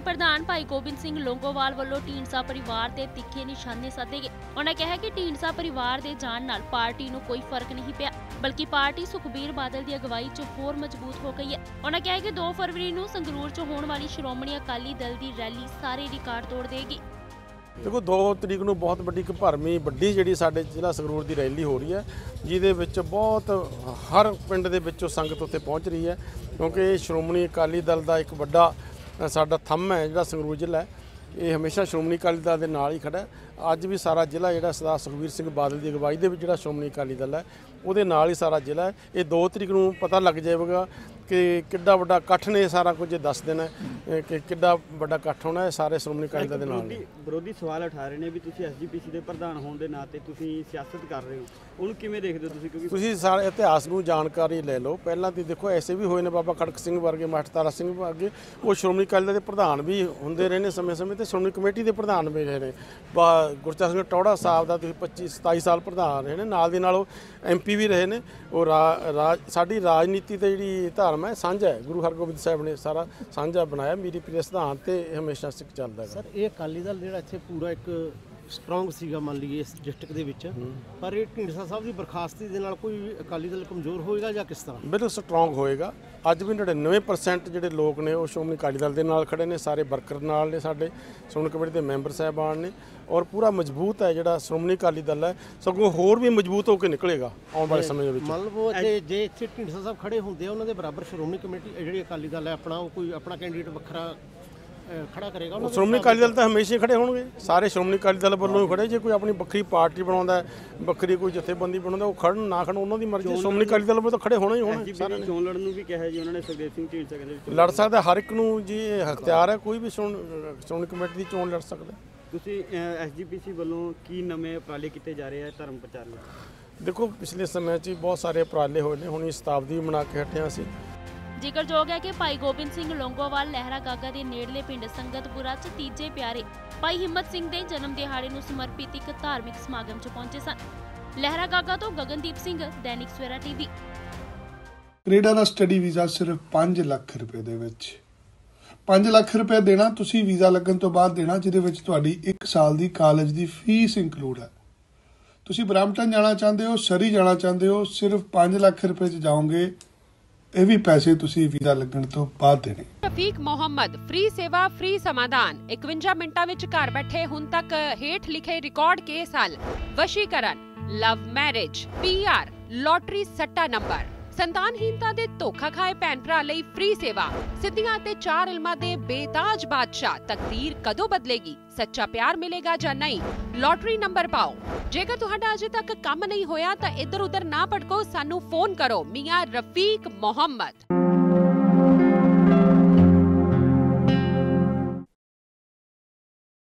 ਪ੍ਰਧਾਨ ਭਾਈ ਗੋਬਿੰਦ ਸਿੰਘ ਲੋਂਗੋਵਾਲ ਵੱਲੋਂ ਢੀਂਡਸਾ ਪਰਿਵਾਰ ਤੇ ਤਿੱਖੇ ਨਿਸ਼ਾਨੇ ਸਾਧੇ ਗਏ। ਉਹਨਾਂ ਕਿਹਾ ਕਿ ਢੀਂਡਸਾ ਪਰਿਵਾਰ ਦੇ ਜਾਣ ਨਾਲ ਪਾਰਟੀ ਨੂੰ ਕੋਈ ਫ਼ਰਕ ਨਹੀਂ ਪਿਆ, ਬਲਕਿ ਪਾਰਟੀ ਸੁਖਬੀਰ ਬਾਦਲ ਦੀ ਅਗਵਾਈ 'ਚ ਹੋਰ ਮਜ਼ਬੂਤ ਹੋ ਗਈ ਹੈ। ਉਹਨਾਂ ਕਿਹਾ ਕਿ 2 ਫਰਵਰੀ ਨੂੰ ਸੰਗਰੂਰ 'ਚ ਹੋਣ ਵਾਲੀ ਸ਼੍ਰੋਮਣੀ ਅਕਾਲੀ ਦਲ ਦੀ ਰੈਲੀ ਸਾਰੇ ਰਿਕਾਰਡ ਤੋੜ ਦੇਗੀ। ਦੇਖੋ 2 ਤਰੀਕ ਨੂੰ ਬਹੁਤ ਵੱਡੀ ਇੱਕ ਭਰਮੀ ਵੱਡੀ ਜਿਹੜੀ ਸਾਡੇ ਜ਼ਿਲ੍ਹਾ ਸੰਗਰੂਰ ਦੀ ਰੈਲੀ ਹੋ ਰਹੀ ਹੈ, ਜਿਹਦੇ ਵਿੱਚ ਬਹੁਤ ਹਰ ਪਿੰਡ ਦੇ ਵਿੱਚੋਂ ਸੰਗਤ ਉੱਤੇ ਪਹੁੰਚ ਰਹੀ ਹੈ, ਕਿਉਂਕਿ ਸ਼੍ਰੋਮਣੀ ਅਕਾਲੀ ਦਲ ਦਾ ਇੱਕ ਵੱਡਾ ਸਾਡਾ ਥੰਮ ਹੈ ਜਿਹੜਾ ਸੰਗਰੂਰ ਜ਼ਿਲ੍ਹਾ ਹੈ। ਇਹ ਹਮੇਸ਼ਾ ਸ਼੍ਰੋਮਣੀ ਅਕਾਲੀ ਦਲ ਦੇ ਨਾਲ ਹੀ ਖੜਾ ਅੱਜ ਵੀ ਸਾਰਾ ਜ਼ਿਲ੍ਹਾ ਜਿਹੜਾ ਸਰਦਾਰ ਸੁਖਬੀਰ ਸਿੰਘ ਬਾਦਲ ਦੀ ਅਗਵਾਈ ਦੇ ਵਿੱਚ ਜਿਹੜਾ ਸ਼੍ਰੋਮਣੀ ਅਕਾਲੀ ਦਲ ਹੈ ਉਹਦੇ ਨਾਲ ਹੀ ਸਾਰਾ ਜ਼ਿਲ੍ਹਾ ਹੈ। ਇਹ 2 ਤਰੀਕ ਨੂੰ ਪਤਾ ਲੱਗ ਜਾਏਗਾ ਕਿ ਕਿੱਡਾ ਵੱਡਾ ਇਕੱਠ ਨੇ ਸਾਰਾ ਕੁਝ ਦੱਸ ਦੇਣਾ ਕਿ ਕਿੱਡਾ ਵੱਡਾ ਇਕੱਠ ਹੋਣਾ ਹੈ ਸਾਰੇ ਸ਼੍ਰੋਮਣੀ ਅਕਾਲੀ ਦਲ ਦੇ ਨਾਲ ਵਿਰੋਧੀ ਸਵਾਲ ਉਠਾ ਰਹੇ ਨੇ ਵੀ ਤੁਸੀਂ ਐਸਜੀਪੀਸੀ ਦੇ ਪ੍ਰਧਾਨ ਹੋਣ ਦੇ ਨਾਤੇ ਤੁਸੀਂ ਸਿਆਸਤ ਕਰ ਰਹੇ ਹੋ। ਉਹਨੂੰ ਕਿਵੇਂ ਦੇਖਦੇ ਹੋ ਤੁਸੀਂ? ਕਿਉਂਕਿ ਤੁਸੀਂ ਸਾਰੇ ਇਤਿਹਾਸ ਨੂੰ ਜਾਣਕਾਰੀ ਲੈ ਲਓ। ਪਹਿਲਾਂ ਤੇ ਦੇਖੋ ਐਸੇ ਵੀ ਹੋਏ ਨੇ ਬਾਬਾ ਖੜਕ ਸਿੰਘ ਵਰਗੇ ਮਾਸਟਰ ਤਾਰਾ ਸਿੰਘ ਵਰਗੇ। ਉਹ ਸ਼੍ਰੋਮਣੀ ਅਕਾਲੀ ਦਲ ਦੇ ਪ੍ਰਧਾਨ ਵੀ ਹੁੰਦੇ ਰਹੇ ਨੇ ਸਮੇਂ-ਸਮੇਂ ਤੇ ਸ਼੍ਰੋਮਣੀ ਕਮੇਟੀ ਦੇ ਪ੍ਰਧਾਨ ਵੀ ਰਹੇ ਨੇ। ਗੁਰਚਰਨ ਸਿੰਘ ਟੌੜਾ ਸਾਹਿਬ ਦਾ ਤੁਸੀਂ 25 27 ਸਾਲ ਪ੍ਰਧਾਨ ਰਹੇ ਨੇ। ਨਾਲ ਦੇ ਨਾਲ ਉਹ ਐਮਪੀ ਵੀ ਰਹੇ ਨੇ। ਉਹ ਰਾਜ ਸਾਡੀ ਰਾਜਨੀਤੀ ਤੇ ਜਿਹੜੀ ਧਰਮ ਹੈ, ਸਾਂਝਾ ਹੈ। ਗੁਰੂ ਹਰਗੋਬਿੰਦ ਸਾਹਿਬ ਨੇ ਸਾਰਾ ਸਾਂਝਾ ਬਣਾਇਆ। ਮੇਰੀ ਪ੍ਰਿय ਸਿਧਾਂਤ ਤੇ ਹਮੇਸ਼ਾ ਸਿੱਖ ਚੱਲਦਾ ਹੈ ਸਰ, ਇਹ ਅਕਾਲੀ ਦਲ ਜਿਹੜਾ ਇੱਥੇ ਪੂਰਾ ਇੱਕ ਸਟਰੋਂਗ ਸੀਗਾ ਮੰਨ ਲਈਏ ਇਸ ਡਿਸਟ੍ਰਿਕਟ ਦੇ ਵਿੱਚ। ਪਰ ਇਹ ਢੀਂਡਸਾ ਸਾਹਿਬ ਦੀ ਬਰਖਾਸਤੀ ਦੇ ਨਾਲ ਕੋਈ ਅਕਾਲੀ ਦਲ ਕਮਜ਼ੋਰ ਹੋਏਗਾ ਜਾਂ ਕਿਸ ਤਰ੍ਹਾਂ? ਬਿਲਕੁਲ ਸਟਰੋਂਗ ਹੋਏਗਾ। ਅੱਜ ਵੀ 99% ਜਿਹੜੇ ਲੋਕ ਨੇ ਉਹ ਸ਼੍ਰੋਮਣੀ ਅਕਾਲੀ ਦਲ ਦੇ ਨਾਲ ਖੜੇ ਨੇ ਸਾਰੇ ਵਰਕਰ ਨਾਲ ਨੇ ਸਾਡੇ ਸ਼੍ਰੋਮਣੀ ਕਮੇਟੀ ਦੇ ਮੈਂਬਰ ਸਾਹਿਬਾਨ ਨੇ ਔਰ ਪੂਰਾ ਮਜ਼ਬੂਤ ਹੈ ਜਿਹੜਾ ਸ਼੍ਰੋਮਣੀ ਅਕਾਲੀ ਦਲ ਹੈ ਸਗੋਂ ਹੋਰ ਵੀ ਮਜ਼ਬੂਤ ਹੋ ਕੇ ਨਿਕਲੇਗਾ ਆਉਣ ਵਾਲੇ ਸਮੇਂ ਦੇ ਵਿੱਚ। ਮੰਨ ਲਓ ਇੱਥੇ ਜੇ ਇੱਥੇ ਢੀਂਡਸਾ ਸਾਹਿਬ ਖੜੇ ਹੁੰਦੇ ਆ ਉਹਨਾਂ ਦੇ ਬਰਾਬਰ ਸ਼੍ਰੋਮਣੀ ਕਮੇਟੀ ਜਿਹੜੀ ਅਕਾਲੀ ਦਲ ਹੈ ਆਪਣਾ ਉਹ ਕੋਈ ਆਪਣਾ ਕੈਂਡੀਡੇਟ ਵੱਖਰਾ ਖੜਾ ਕਰੇਗਾ ਉਹਨਾਂ ਸ਼੍ਰੋਮਣੀ ਅਕਾਲੀ ਦਲ ਤਾਂ ਹਮੇਸ਼ਾ ਹੀ ਖੜੇ ਹੋਣਗੇ। ਸਾਰੇ ਸ਼੍ਰੋਮਣੀ ਅਕਾਲੀ ਦਲ ਵੱਲੋਂ ਹੀ ਖੜੇ। ਜੇ ਕੋਈ ਆਪਣੀ ਵੱਖਰੀ ਪਾਰਟੀ ਬਣਾਉਂਦਾ ਹੈ, ਵੱਖਰੀ ਕੋਈ ਜਥੇਬੰਦੀ ਬਣਾਉਂਦਾ ਉਹ ਖੜਨ ਨਾ ਖੜਨ ਉਹਨਾਂ ਦੀ ਮਰਜ਼ੀ ਹੈ। ਸ਼੍ਰੋਮਣੀ ਅਕਾਲੀ ਦਲ ਵੱਲੋਂ ਤਾਂ ਖੜੇ ਹੋਣਾ ਹੀ ਹੋਣਾ। ਨੇ। ਚੋਣ ਲੜਨ ਨੂੰ ਵੀ ਕਿਹਾ ਜੀ ਉਹਨਾਂ ਨੇ ਸੁਖਦੇਵ ਸਿੰਘ ਢੀਂਡਸਾ ਕਹਿੰਦੇ ਲੜ ਸਕਦਾ ਹਰ ਇੱਕ ਨੂੰ ਜੀ ਅਖਤਿਆਰ ਹੈ ਕੋਈ ਵੀ ਸ਼੍ਰੋਮਣੀ ਕਮੇਟੀ ਦੀ ਚੋਣ ਲੜ ਸਕਦਾ ਹੈ। ਤੁਸੀਂ ਐਸਜੀਪੀਸੀ ਵੱਲੋਂ ਕੀ ਨਵੇਂ ਉਪਰਾਲੇ ਕੀਤੇ ਜਾ ਰਹੇ ਆ ਧਰਮ ਪ੍ਰਚਾਰ ਲਈ ਦੇਖੋ ਪਿਛਲੇ ਸਮੇਂ 'ਚ ਬਹੁਤ ਸਾਰੇ ਉਪਰਾਲੇ ਹੋਏ ਨੇ। ਹੁਣ ਇਹ ਸ਼ਤਾਬਦੀ ਮਨਾ ਕੇ ਹਟੇ ਹਾਂ ਅਸੀਂ। ਜ਼ਿਕਰਯੋਗ ਹੈ ਕਿ ਭਾਈ ਗੋਬਿੰਦ ਸਿੰਘ ਲੋਂਗੋਵਾਲ ਲਹਿਰਾ ਗਾਗਾ ਦੇ ਨੇੜਲੇ ਪਿੰਡ ਸੰਗਤਪੁਰਾ 'ਚ ਤੀਜੇ ਪਿਆਰੇ ਭਾਈ ਹਿੰਮਤ ਸਿੰਘ ਦੇ ਜਨਮ ਦਿਹਾੜੇ ਨੂੰ ਸਮਰਪਿਤ ਇੱਕ ਧਾਰਮਿਕ ਸਮਾਗਮ 'ਚ ਪਹੁੰਚੇ ਸਨ। ਲਹਿਰਾ ਗਾਗਾ ਤੋਂ ਗਗਨਦੀਪ ਸਿੰਘ, ਦੈਨਿਕ ਸਵੇਰਾ ਟੀਵੀ। ਕੈਨੇਡਾ ਦਾ ਸਟੱਡੀ ਵੀਜ਼ਾ ਸਿਰਫ 5 ਲੱਖ ਰੁਪਏ ਦੇ ਵਿੱਚ। 5 ਲੱਖ ਰੁਪਏ ਦੇਣਾ, ਤੁਸੀਂ ਵੀਜ਼ਾ ਲੱਗਣ ਤੋਂ ਬਾਅਦ ਦੇਣਾ, ਜਿਹਦੇ ਵਿੱਚ ਤੁਹਾਡੀ 1 ਸਾਲ ਦੀ ਕਾਲਜ ਦੀ ਫੀਸ ਇਨਕਲੂਡ ਹੈ। ਤੁਸੀਂ ਬ੍ਰੈਂਪਟਨ ਜਾਣਾ ਚਾਹੁੰਦੇ ਹੋ, ਸਰੀ ਜਾਣਾ ਚਾਹੁੰਦੇ ਹੋ, ਸਿਰਫ 5 ਲੱਖ ਰੁਪਏ ਚ ਜਾਓਗੇ। ਇਹ ਵੀ ਪੈਸੇ ਤੁਸੀਂ ਵੀਜ਼ਾ ਲੱਗਣ ਤੋਂ ਬਾਅਦ ਦੇਣੇ। ਰਫੀਕ ਮੁਹੰਮਦ, ਫ੍ਰੀ ਸੇਵਾ, ਫ੍ਰੀ ਸਮਾਧਾਨ। 51 ਮਿੰਟਾਂ ਵਿੱਚ ਘਰ ਬੈਠੇ ਹੁਣ ਤੱਕ ਹੇਠ ਲਿਖੇ ਰਿਕਾਰਡ ਕੇਸ ਹੱਲ। ਵਸ਼ੀਕਰਨ, ਲਵ ਮੈਰਿਜ ਪੀਆਰ ਲੋਟਰੀ ਸੱਟਾ ਨੰਬਰ। ਸੰਤਾਨਹੀਨਤਾ ਦੇ ਧੋਖਾ ਖਾਏ ਭੈਣ ਭਰਾ ਲਈ ਫ੍ਰੀ ਸੇਵਾ। ਸਿੱਧੀਆਂ ਤੇ ਚਾਰ ਇਲਮਾਂ ਦੇ ਬੇਤਾਜ ਬਾਦਸ਼ਾਹ, ਤਕਦੀਰ ਕਦੋਂ ਬਦਲੇਗੀ? ਸੱਚਾ ਪਿਆਰ ਮਿਲੇਗਾ ਜਾਂ ਨਹੀਂ? ਲੋਟਰੀ ਨੰਬਰ ਪਾਓ। ਜੇਕਰ ਤੁਹਾਡਾ ਅਜੇ ਤੱਕ ਕੰਮ ਨਹੀਂ ਹੋਇਆ ਤਾਂ ਇੱਧਰ ਉੱਧਰ ਨਾ ਭਟਕੋ, ਸਾਨੂੰ ਫੋਨ ਕਰੋ। ਮੀਆਂ ਰਫੀਕ ਮੁਹੰਮਦ।